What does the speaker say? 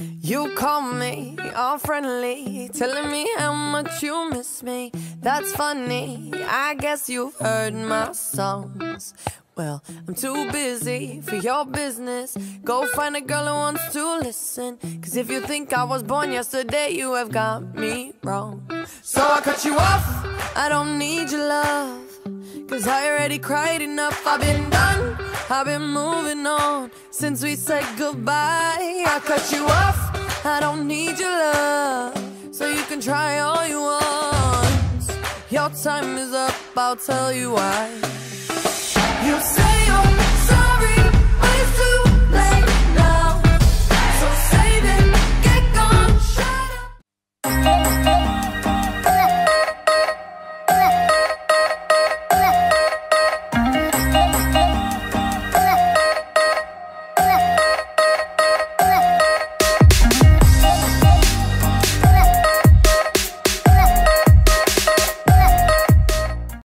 You call me all friendly, telling me how much you miss me. That's funny, I guess you've heard my songs. Well, I'm too busy for your business. Go find a girl who wants to listen. Cause if you think I was born yesterday, you have got me wrong. So I cut you off, I don't need your love. Cause I already cried enough, I've been done. I've been moving on since we said goodbye. I cut you off, I don't need your love. So you can try all you want. Your time is up, I'll tell you why. You say you're